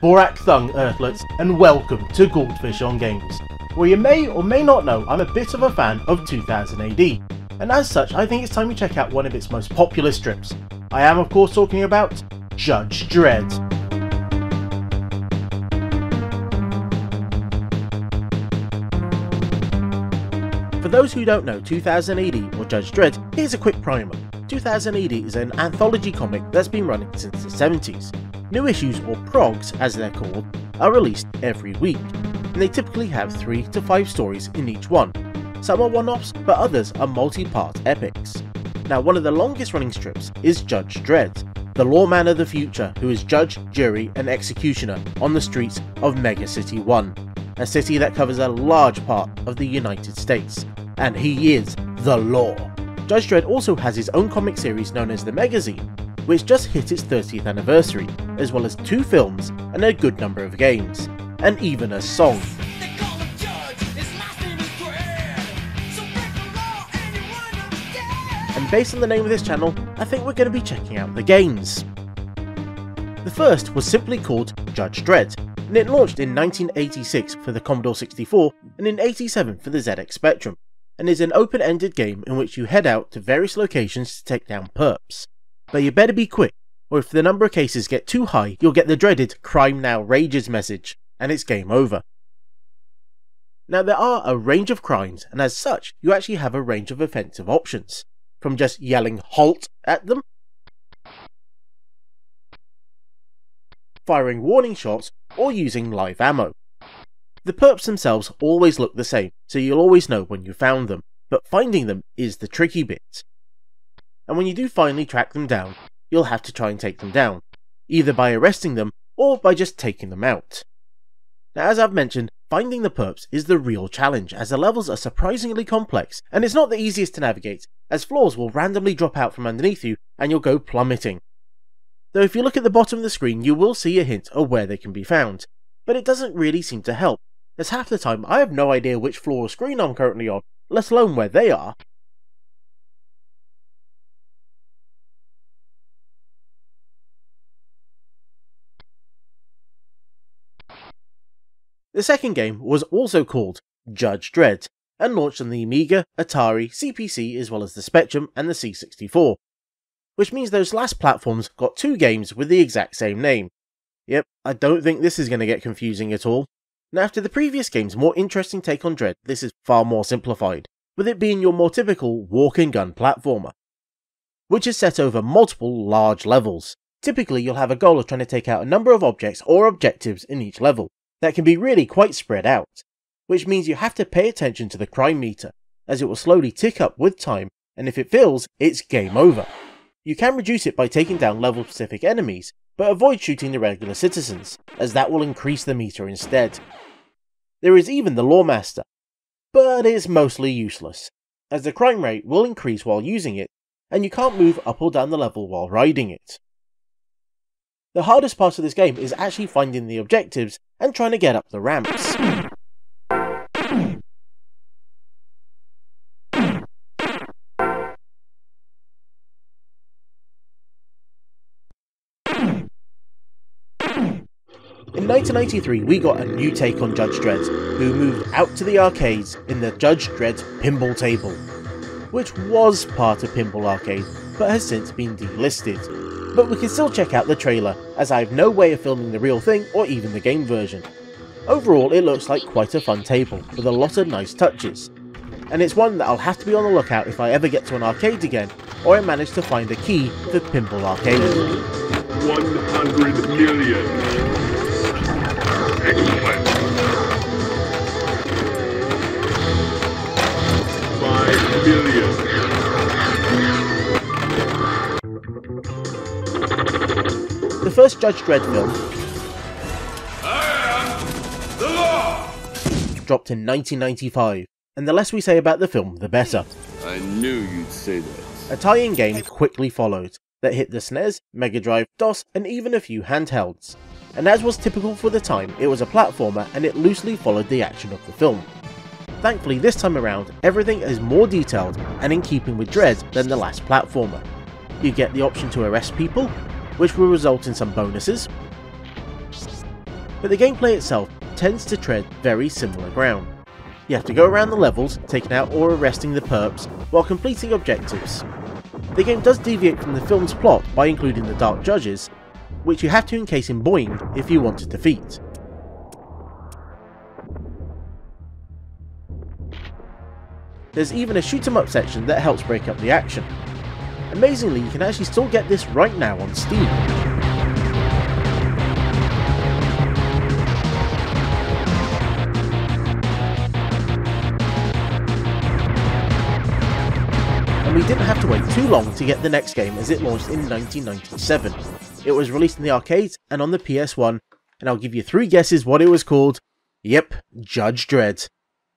Borag Thungg Earthlets, and welcome to GouldFish on Games, where you may or may not know I'm a bit of a fan of 2000 AD, and as such I think it's time we check out one of its most popular strips. I am of course talking about Judge Dredd. For those who don't know 2000 AD or Judge Dredd, here's a quick primer. 2000 AD is an anthology comic that's been running since the 70s. New issues, or progs as they're called, are released every week, and they typically have 3 to 5 stories in each one. Some are one-offs, but others are multi-part epics. Now one of the longest running strips is Judge Dredd, the lawman of the future who is judge, jury and executioner on the streets of Mega City 1, a city that covers a large part of the United States, and he is the law. Judge Dredd also has his own comic series known as The Megazine, which just hit its 30th anniversary, as well as two films and a good number of games, and even a song. And based on the name of this channel, I think we're going to be checking out the games. The first was simply called Judge Dredd, and it launched in 1986 for the Commodore 64 and in 87 for the ZX Spectrum, and is an open-ended game in which you head out to various locations to take down perps. But you better be quick, or if the number of cases get too high, you'll get the dreaded Crime Now Rages message, and it's game over. Now there are a range of crimes, and as such, you actually have a range of offensive options, from just yelling HALT at them, firing warning shots, or using live ammo. The perps themselves always look the same, so you'll always know when you found them, but finding them is the tricky bit and when you do finally track them down, you'll have to try and take them down, either by arresting them or by just taking them out. Now as I've mentioned, finding the perps is the real challenge as the levels are surprisingly complex and it's not the easiest to navigate as floors will randomly drop out from underneath you and you'll go plummeting. Though if you look at the bottom of the screen you will see a hint of where they can be found, but it doesn't really seem to help, as half the time I have no idea which floor or screen I'm currently on, let alone where they are, The second game was also called Judge Dredd and launched on the Amiga, Atari, CPC as well as the Spectrum and the C64, which means those last platforms got two games with the exact same name. Yep, I don't think this is going to get confusing at all. Now after the previous game's more interesting take on Dredd, this is far more simplified, with it being your more typical walk and gun platformer, which is set over multiple large levels. Typically you'll have a goal of trying to take out a number of objects or objectives in each level, that can be really quite spread out, which means you have to pay attention to the crime meter, as it will slowly tick up with time, and if it fills, it's game over. You can reduce it by taking down level specific enemies, but avoid shooting the regular citizens, as that will increase the meter instead. There is even the Lawmaster, but it's mostly useless, as the crime rate will increase while using it, and you can't move up or down the level while riding it. The hardest part of this game is actually finding the objectives and trying to get up the ramps. In 1993, we got a new take on Judge Dredd, who moved out to the arcades in the Judge Dredd Pinball Table, which was part of Pinball Arcade, but has since been delisted but we can still check out the trailer, as I have no way of filming the real thing or even the game version. Overall it looks like quite a fun table, with a lot of nice touches. And it's one that I'll have to be on the lookout if I ever get to an arcade again, or I manage to find a key for Pinball Arcade. 100 million. Judge Dredd film dropped in 1995, and the less we say about the film, the better. I knew you'd say that. A tie-in game quickly followed, that hit the SNES, Mega Drive, DOS, and even a few handhelds. And as was typical for the time, it was a platformer and it loosely followed the action of the film. Thankfully this time around, everything is more detailed and in keeping with Dredd than the last platformer. You get the option to arrest people, which will result in some bonuses. but the gameplay itself tends to tread very similar ground. You have to go around the levels, taking out or arresting the perps, while completing objectives. The game does deviate from the film's plot by including the Dark Judges, which you have to encase in Boing if you want to defeat. There's even a shoot 'em up section that helps break up the action. Amazingly, you can actually still get this right now on Steam. And we didn't have to wait too long to get the next game as it launched in 1997. It was released in the arcades and on the PS1, and I'll give you three guesses what it was called. Yep, Judge Dredd.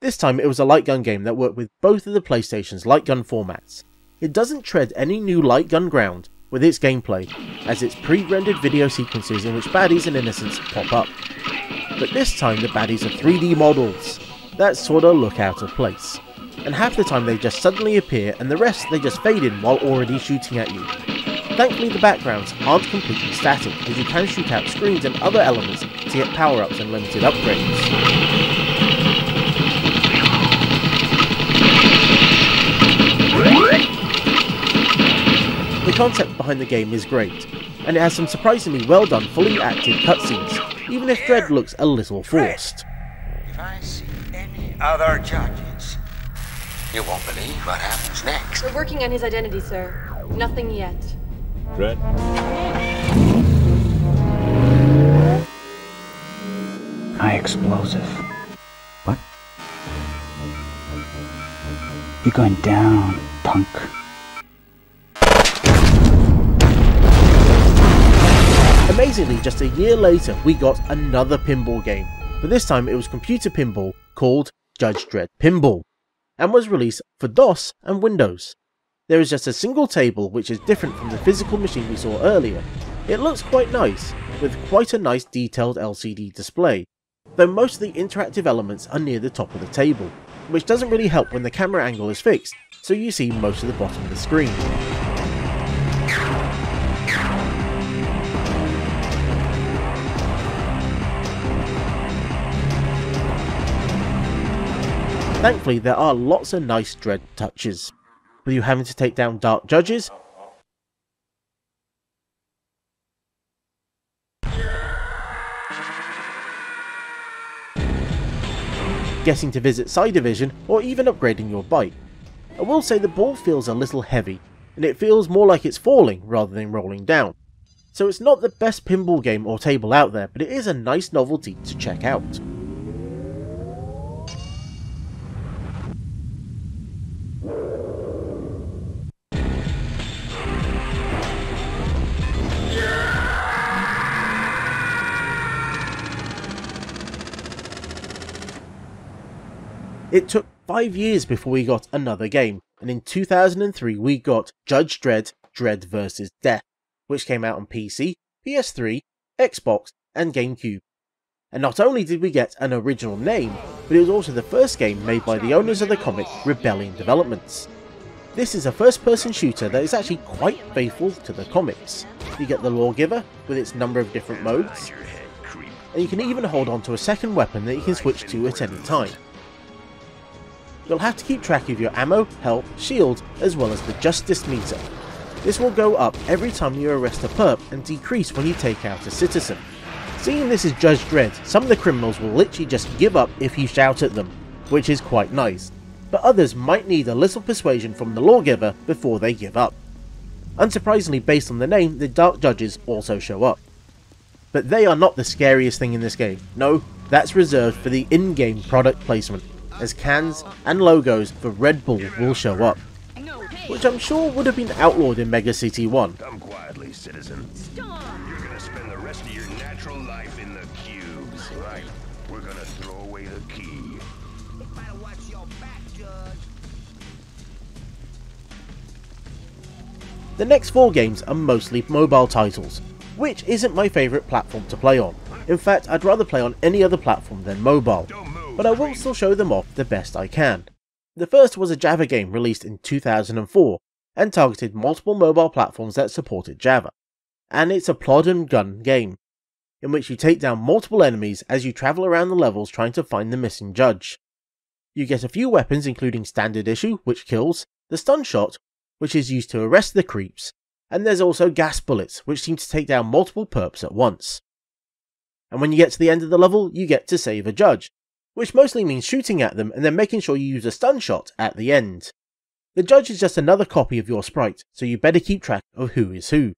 This time it was a light gun game that worked with both of the PlayStation's light gun formats. It doesn't tread any new light gun ground with its gameplay, as it's pre-rendered video sequences in which baddies and innocents pop up. But this time the baddies are 3D models. That sorta look out of place. And half the time they just suddenly appear and the rest they just fade in while already shooting at you. Thankfully the backgrounds aren't completely static as you can shoot out screens and other elements to get power-ups and limited upgrades. Concept behind the game is great, and it has some surprisingly well done fully acted cutscenes, even if Dredd looks a little forced. If I see any other judges, you won't believe what happens next. We're working on his identity, sir. Nothing yet. Dredd? High explosive. What? You're going down, punk. Amazingly, just a year later, we got another pinball game, but this time it was computer pinball called Judge Dredd Pinball, and was released for DOS and Windows. There is just a single table which is different from the physical machine we saw earlier. It looks quite nice, with quite a nice detailed LCD display, though most of the interactive elements are near the top of the table, which doesn't really help when the camera angle is fixed, so you see most of the bottom of the screen. Thankfully, there are lots of nice Dredd touches, with you having to take down dark judges, getting to visit Psi-Division, or even upgrading your bike. I will say the ball feels a little heavy, and it feels more like it's falling rather than rolling down. So it's not the best pinball game or table out there, but it is a nice novelty to check out. It took 5 years before we got another game, and in 2003 we got Judge Dredd Dredd vs. Death, which came out on PC, PS3, Xbox, and GameCube. And not only did we get an original name, but it was also the first game made by the owners of the comic Rebellion Developments. This is a first person shooter that is actually quite faithful to the comics. You get the Lawgiver with its number of different modes, and you can even hold on to a second weapon that you can switch to at any time. You'll have to keep track of your ammo, health, shield, as well as the justice meter. This will go up every time you arrest a perp and decrease when you take out a citizen. Seeing this is Judge Dredd, some of the criminals will literally just give up if you shout at them, which is quite nice, but others might need a little persuasion from the lawgiver before they give up. Unsurprisingly based on the name, the Dark Judges also show up. But they are not the scariest thing in this game, no, that's reserved for the in-game product placement, as cans and logos for Red Bull will show up, which I'm sure would have been outlawed in Mega City 1. Come quietly, citizen. You're gonna spend the rest of your natural life in the cubes, right? We're gonna throw away the key. Better watch your back, Judge. The next four games are mostly mobile titles, which isn't my favourite platform to play on. In fact, I'd rather play on any other platform than mobile, but I will still show them off the best I can. The first was a Java game released in 2004 and targeted multiple mobile platforms that supported Java, and it's a plod and gun game. in which you take down multiple enemies as you travel around the levels trying to find the missing judge. You get a few weapons including standard issue, which kills, the stun shot, which is used to arrest the creeps, and there's also gas bullets, which seem to take down multiple perps at once. And when you get to the end of the level, you get to save a judge, which mostly means shooting at them and then making sure you use a stun shot at the end. The judge is just another copy of your sprite, so you better keep track of who is who.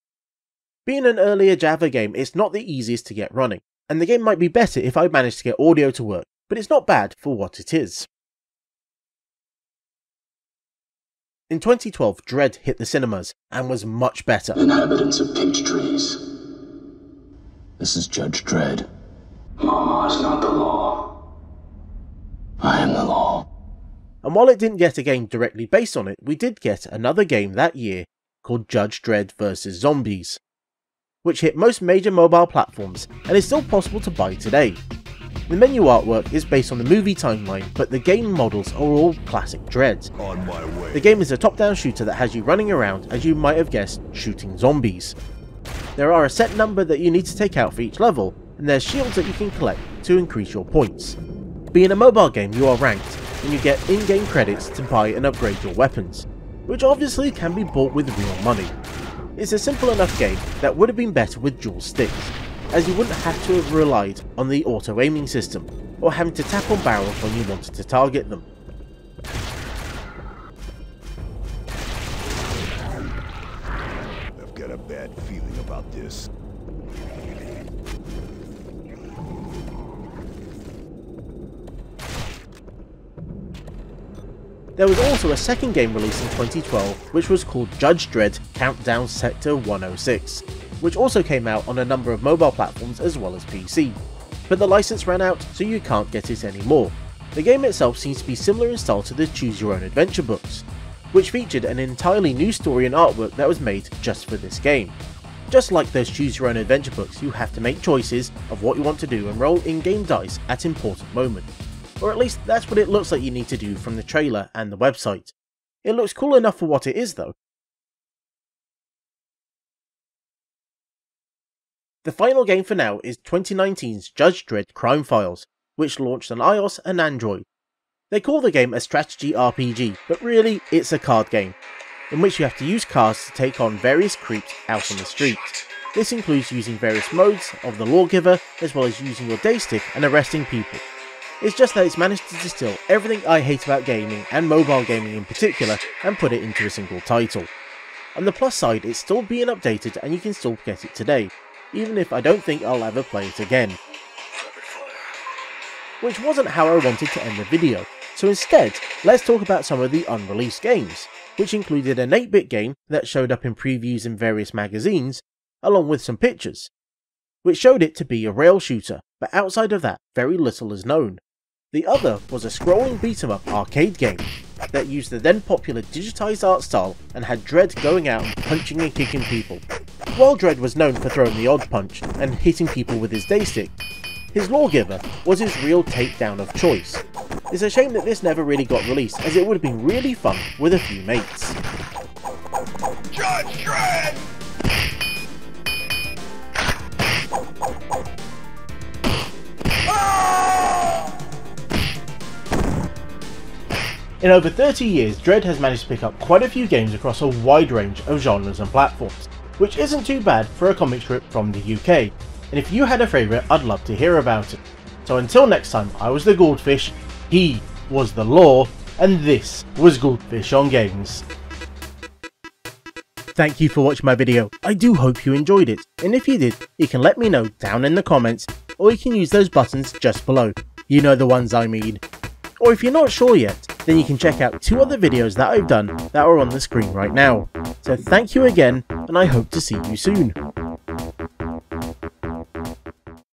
Being an earlier Java game, it's not the easiest to get running, and the game might be better if I managed to get audio to work, but it's not bad for what it is. In 2012, Dredd hit the cinemas and was much better. Inhabitants of Peach Trees. This is Judge Dredd. Mama is not the law. I am the law. And while it didn't get a game directly based on it, we did get another game that year called Judge Dredd vs. Zombies, which hit most major mobile platforms and is still possible to buy today. The menu artwork is based on the movie timeline, but the game models are all classic Dredd. On my way. The game is a top-down shooter that has you running around, as you might have guessed, shooting zombies. There are a set number that you need to take out for each level, and there's shields that you can collect to increase your points. Being a mobile game, you are ranked, and you get in-game credits to buy and upgrade your weapons, which obviously can be bought with real money. It's a simple enough game that would have been better with dual sticks, as you wouldn't have to have relied on the auto aiming system, or having to tap on barrels when you wanted to target them. There was also a second game released in 2012 which was called Judge Dredd Countdown Sector 106, which also came out on a number of mobile platforms as well as PC. But the license ran out so you can't get it anymore. The game itself seems to be similar in style to the Choose Your Own Adventure books, which featured an entirely new story and artwork that was made just for this game. Just like those Choose Your Own Adventure books, you have to make choices of what you want to do and roll in-game dice at important moments. Or at least that's what it looks like you need to do from the trailer and the website. It looks cool enough for what it is though. The final game for now is 2019's Judge Dredd Crime Files, which launched on iOS and Android. They call the game a strategy RPG, but really it's a card game, in which you have to use cards to take on various creeps out on the street. This includes using various modes of the lawgiver, as well as using your daystick and arresting people. It's just that it's managed to distill everything I hate about gaming, and mobile gaming in particular, and put it into a single title. On the plus side, it's still being updated and you can still get it today, even if I don't think I'll ever play it again. Which wasn't how I wanted to end the video, so instead, let's talk about some of the unreleased games, which included an 8-bit game that showed up in previews in various magazines, along with some pictures, which showed it to be a rail shooter, but outside of that, very little is known. The other was a scrolling beat 'em up arcade game that used the then popular digitized art style and had Dredd going out and punching and kicking people. While Dredd was known for throwing the odd punch and hitting people with his daystick, his lawgiver was his real takedown of choice. It's a shame that this never really got released as it would have been really fun with a few mates. Judge Dredd! In over 30 years, Dredd has managed to pick up quite a few games across a wide range of genres and platforms, which isn't too bad for a comic strip from the UK, and if you had a favourite, I'd love to hear about it. So until next time, I was the GouldFish, he was the Law, and this was GouldFish on Games. Thank you for watching my video, I do hope you enjoyed it, and if you did, you can let me know down in the comments, or you can use those buttons just below, you know the ones I mean. Or if you're not sure yet, then you can check out two other videos that I've done that are on the screen right now. So thank you again, and I hope to see you soon.